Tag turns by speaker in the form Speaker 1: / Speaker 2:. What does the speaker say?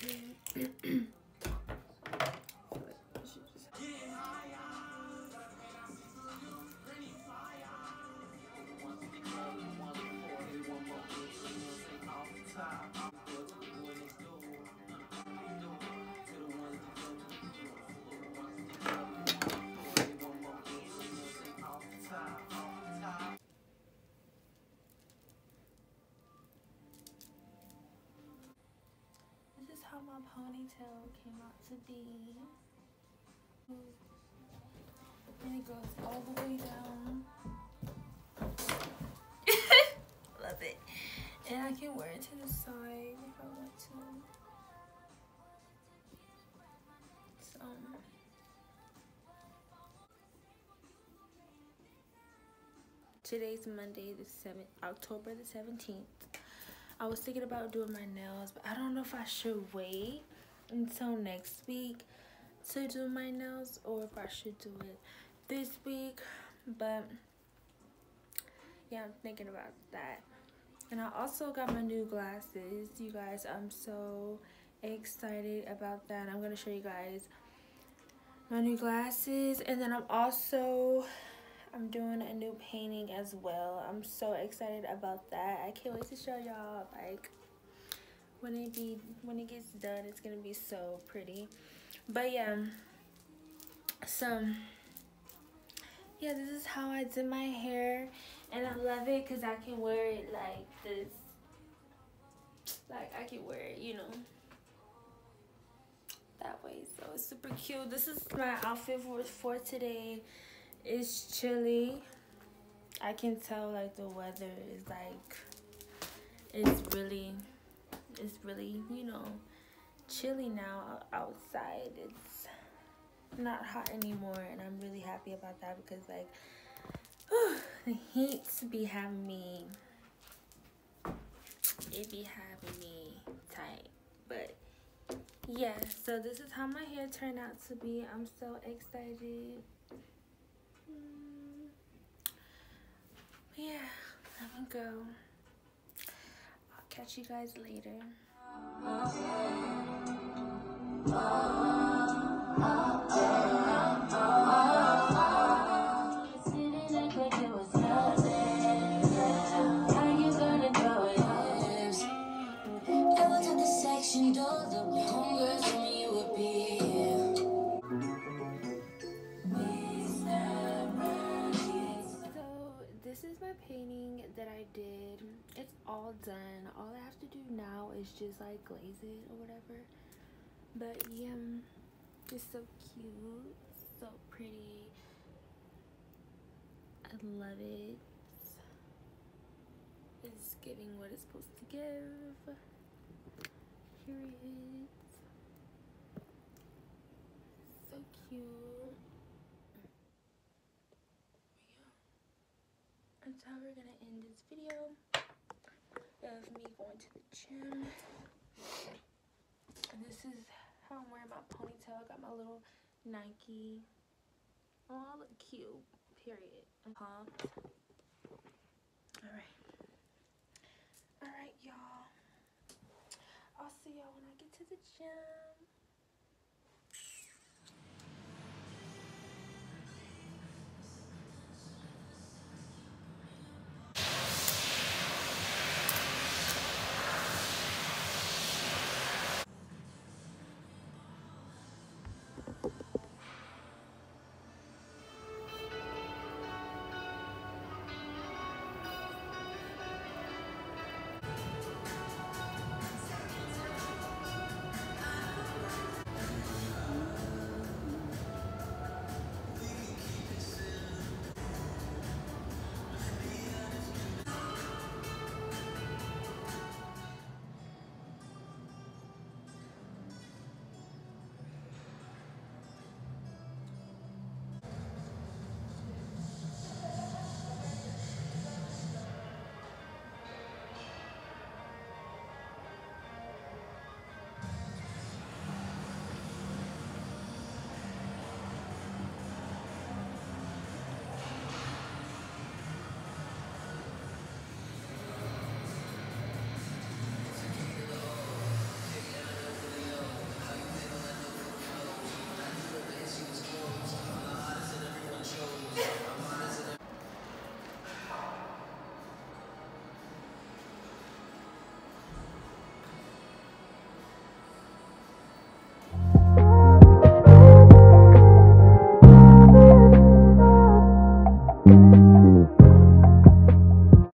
Speaker 1: pin. Ponytail came out to be. And it goes all the way down. Love it. And I can wear it to the side if I want to. So. Today's Monday, the 7th, October the 17th. I was thinking about doing my nails, but I don't know if I should wait until next week to do my nails or if I should do it this week. But yeah, I'm thinking about that. And I also got my new glasses. You guys, I'm so excited about that. I'm going to show you guys my new glasses. And then I'm also I'm doing a new painting as well. I'm so excited about that. I can't wait to show y'all like when it be when it gets done it's gonna be so pretty. But yeah. So yeah, this is how I did my hair and I love it because I can wear it like this. Like I can wear it, you know. That way. So it's super cute. This is my outfit for, for today. It's chilly. I can tell like the weather is like, it's really, it's really, you know, chilly now outside. It's not hot anymore and I'm really happy about that because like, whew, the heat be having me, it be having me tight. But yeah so this is how my hair turned out to be i'm so excited yeah let me go i'll catch you guys later painting that I did. It's all done. All I have to do now is just like glaze it or whatever. But yeah, it's so cute, so pretty. I love it. It's giving what it's supposed to give. Here it is. So cute. That's how we're gonna end this video of me going to the gym. And this is how I'm wearing my ponytail. I got my little Nike. Oh, I look cute. Period. Uh-huh. I'm pumped. Alright. Alright, y'all. I'll see y'all when I get to the gym.